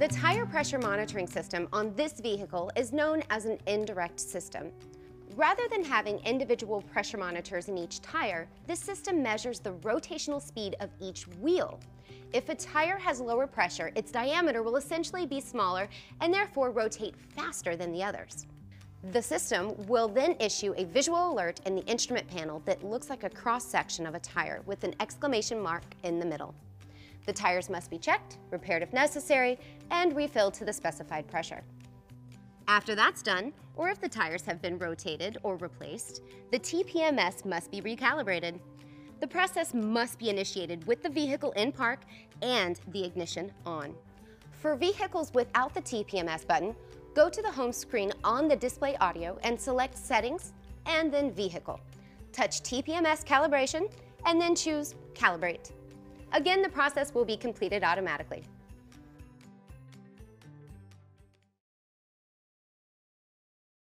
The tire pressure monitoring system on this vehicle is known as an indirect system. Rather than having individual pressure monitors in each tire, this system measures the rotational speed of each wheel. If a tire has lower pressure, its diameter will essentially be smaller and therefore rotate faster than the others. The system will then issue a visual alert in the instrument panel that looks like a cross-section of a tire with an exclamation mark in the middle. The tires must be checked, repaired if necessary, and refilled to the specified pressure. After that's done, or if the tires have been rotated or replaced, the TPMS must be recalibrated. The process must be initiated with the vehicle in park and the ignition on. For vehicles without the TPMS button, go to the home screen on the display audio and select Settings and then Vehicle. Touch TPMS calibration and then choose Calibrate. Again, the process will be completed automatically.